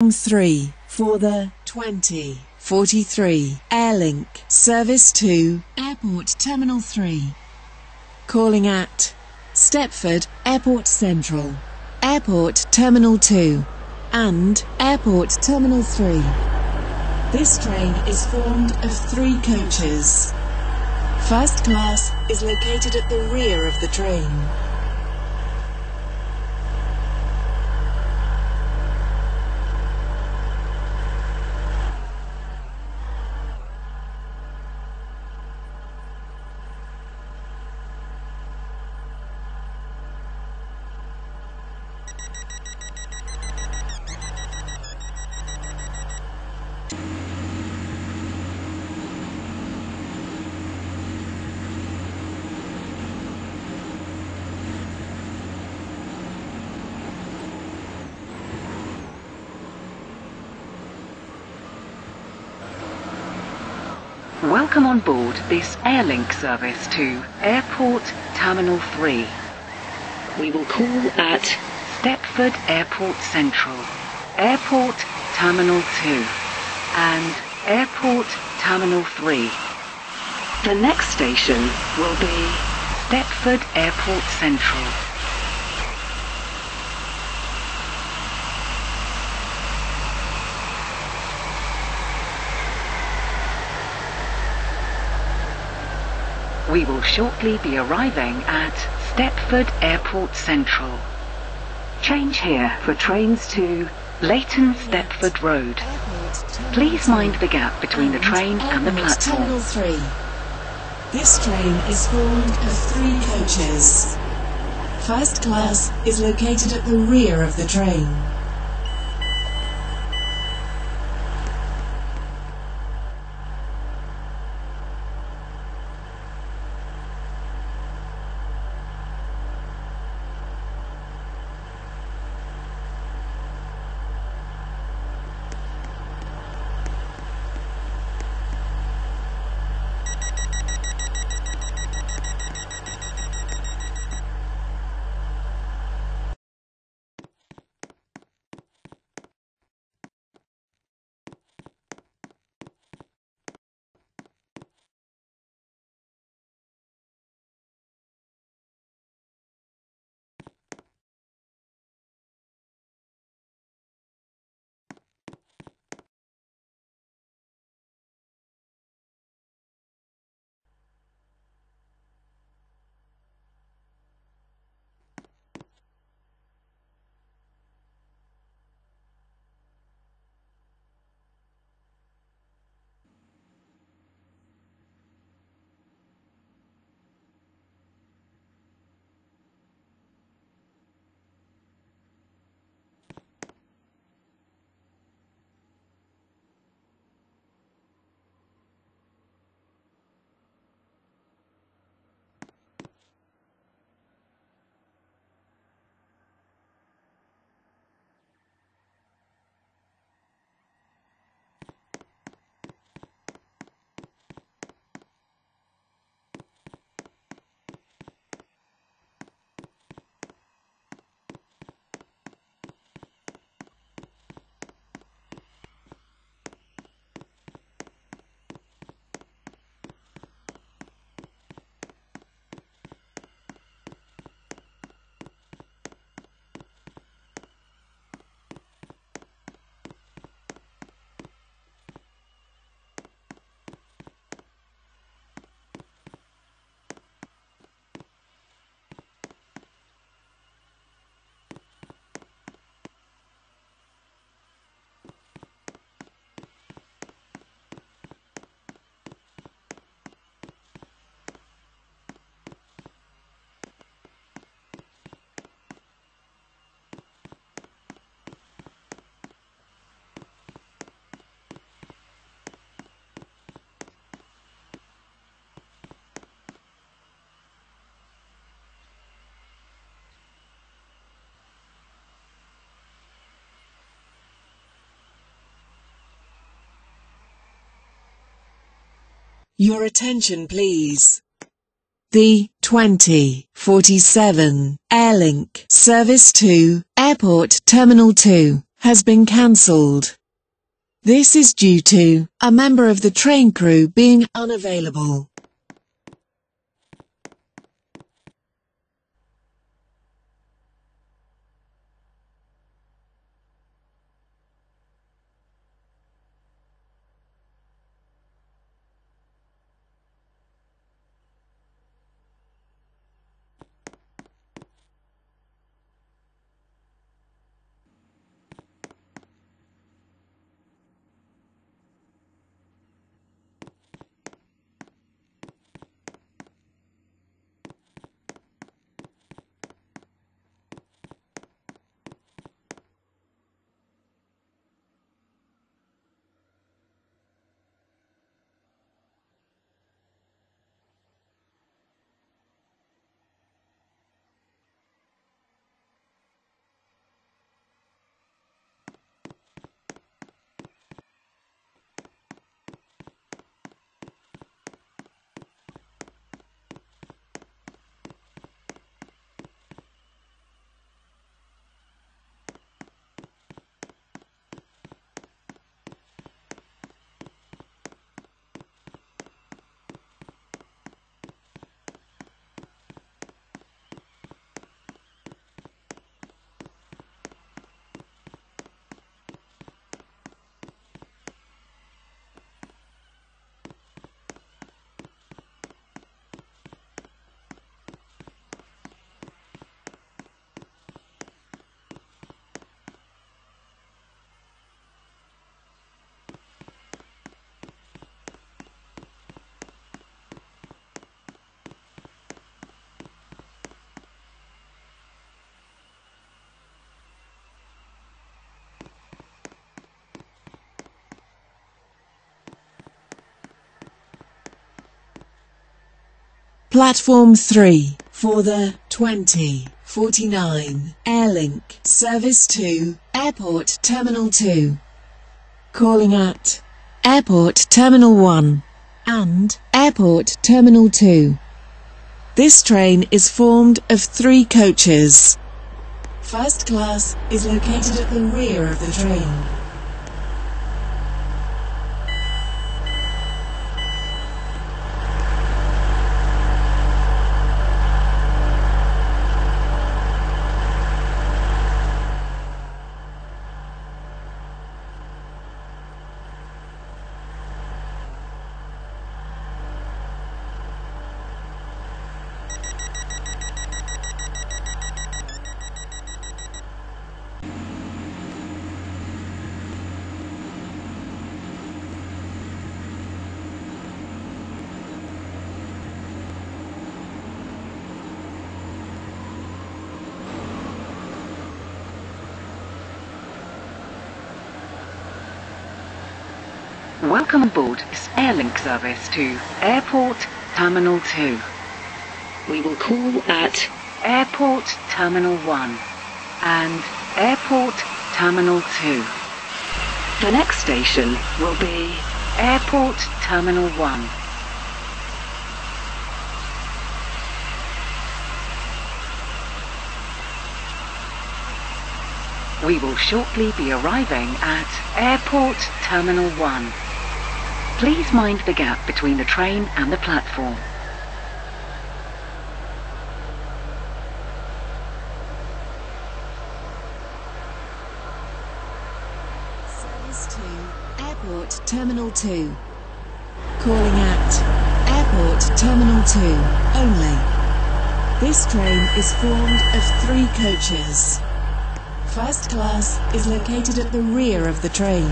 3 for the 2043 Airlink Service to Airport Terminal 3. Calling at Stepford Airport Central, Airport Terminal 2 and Airport Terminal 3. This train is formed of three coaches. First class is located at the rear of the train. Welcome on board this Airlink service to Airport Terminal 3. We will call at Stepford Airport Central, Airport Terminal 2 and Airport Terminal 3. The next station will be Stepford Airport Central. We will shortly be arriving at Stepford Airport Central. Change here for trains to Leighton Stepford Road. Please mind the gap between the train and the Airport Terminal platform. 3. This train is formed of three coaches. First class is located at the rear of the train. Your attention, please. The 2047 Airlink service to Airport Terminal 2 has been cancelled. This is due to a member of the train crew being unavailable. Platform 3 for the 2049 Airlink Service to Airport Terminal 2. Calling at Airport Terminal 1 and Airport Terminal 2. This train is formed of three coaches. First class is located at the rear of the train. Welcome aboard this Airlink service to Airport Terminal 2. We will call at Airport Terminal 1 and Airport Terminal 2. The next station will be Airport Terminal 1. We will shortly be arriving at Airport Terminal 1. Please mind the gap between the train and the platform. Service to Airport Terminal 2. Calling at Airport Terminal 2 only. This train is formed of three coaches. First class is located at the rear of the train.